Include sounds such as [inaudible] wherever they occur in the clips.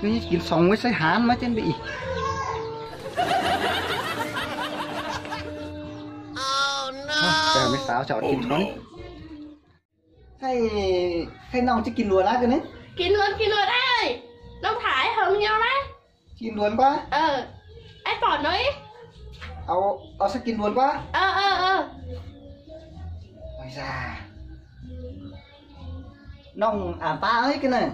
괜히 긴 성우에서 한 맞은 비. Trời mới oh, sao chọn kín thuẫn Thầy... Thầy nong chứ kín luôn á cơ nế Kín luôn, kín luôn ơi Đông Thái hồng nhau đấy. Kín luôn quá. Ờ Ai bỏ nói Áo... Áo sẽ kín luôn quá. Ờ, ờ, ờ. Ôi già. Nong à ba ấy cái này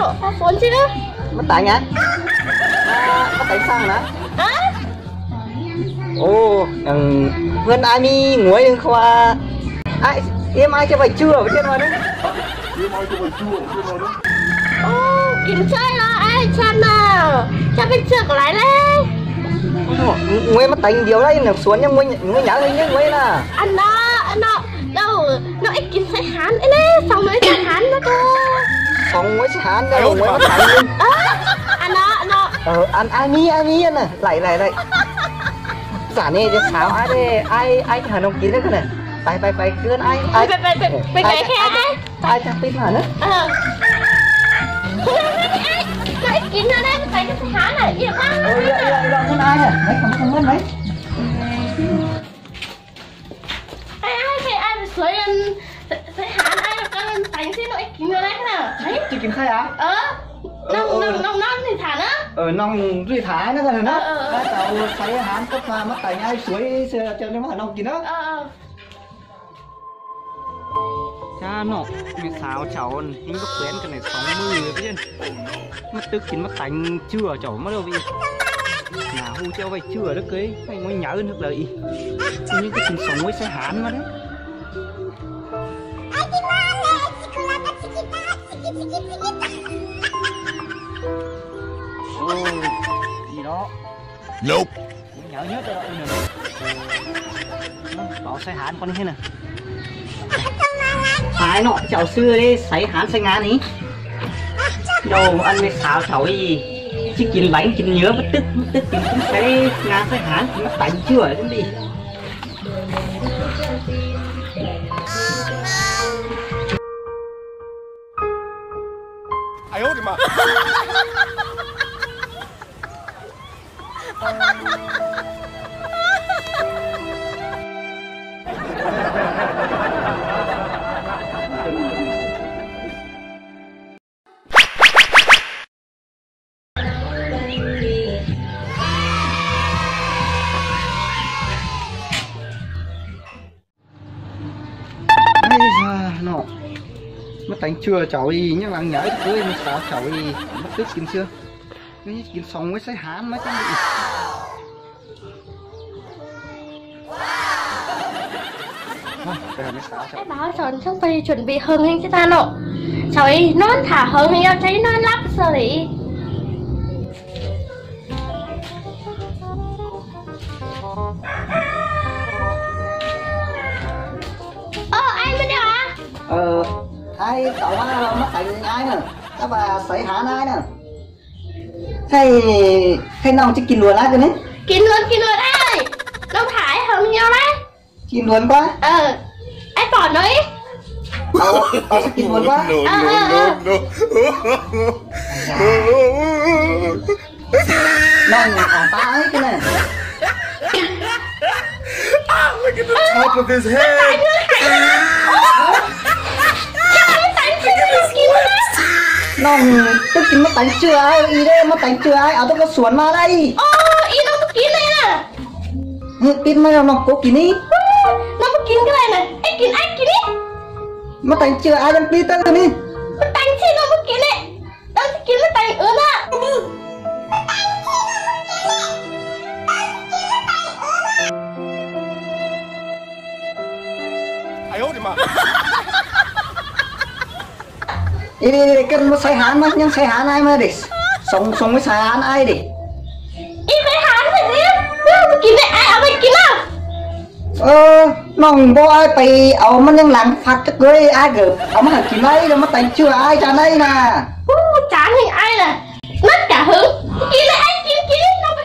mất Masuk je. mất Có sang sao nữa? Ồ, thằng Vân Ami nguối đừng khoa. Ai em ai cho phải chưa với trên đó đấy? Em đó đấy? Kiểm tra là ai chăn à? Chăn bên chưa lại đấy. Nguyên mất tình điều đấy, à. nó xuống nha Nguyên Nguyên nhá hình như Nguyên là. Anh đó, anh đó, đâu, nó ít kiểm sai hán ấy đấy, xong nó ít hán nó cô ของวัชฉานนะหัวมันไหลเลอันนะอันนะเอออันอันนี้อันนี้น่ะไหลไหลไหลสาเนี่จะสาวไอ้ไอ้ไอ้านมกินแล้วกันน่ะไปไปไปเกินไอ้ไอไปไปไปไปไกลแค่ไอ้ไอจะไปหาเนอะไอ้กินนะได้ไปจะไปหาไหนเยอะมากเลยเองคุณไอ้เนี่ยไหนของคุณเล่ไหม chị kiếm khai à? á ờ nong ờ. nong nong nong thì thả nó ờ nong rồi thả nó rồi nó ờ tao thấy hán cấp mà mất tay nhai suối cho nên mà nong kì nó ờ, ờ cha nó mẹ tháo cháu mình có quen cái này sáu mươi cái chân mất tức chín mất tánh chưa cháu mất đâu vậy? Nào, hưu treo vậy chưa đó cưới mày mới nhớ được lời. Những cái chuyện sống mới sẽ hán mà đấy. Ôi, gì đó. Nope. Nhớ nhớ đội nữa. Nó, Bảo sai hán con thế nè. Phải nọ cháu xưa đi sấy hán sấy ngán ý. Đồ ăn với xào cháu gì Chứ kín bánh kín nhớ mất tức mất tức cũng sấy ngán sấy hán Nó bánh chưa đi Ini no. Mất đánh chưa cháu gì nhưng là nhớ cưới mà xào cháu gì Mất tức kín chưa? Cái kín sống với sấy hán mấy cái gì mới Ai bảo chọn xong phải chuẩn bị hừng anh cho ta nọ. Cháu ấy non thả hừng anh cháy non lắp sơ lý Ờ, ai mới đeo à? Ờ, ba mất đánh ai nè. Các bà sấy hán ai nè. Hay, hay nào chứ kín luôn á cái này Kín luôn, kín luôn ai Đông Thái hừng nhau đấy. Kín luôn quá. Ờ, ai bỏ nó ý. [laughs] Ờ, ờ sẽ kín luôn quá. No, no, no. Nong ta ấy [laughs] cái này look at the top of his head. Nong tức kín mất đánh chưa ai Ý đây mất đánh chưa ai. Áo tôi có xuống mà đây. Ô, ý nó có kín này nè. Ừ, Tin mà nó cố kín đi Nó có kín cái này nè Ê, kín ai kín ý. Mất đánh chưa ai đang tin tên đi Nó tánh chi nó có kín này thì kín nó tánh ớn à I owed him up. Ini cái mau saya han mà, nhưng saya han ai mà đi? Song song với saya han ai đi? Ini saya han mah deh. kiếm được ai, apa bikin lah? Ờ, nòng bố ai bày ẩu mà nhưng lặng phạt cho cười ai gỡ ông mà kiếm kì lấy mà tánh chưa ai trả đây nè Chán thì ai là Mất cả hứng Kiếm lấy ai kiếm kiếm nó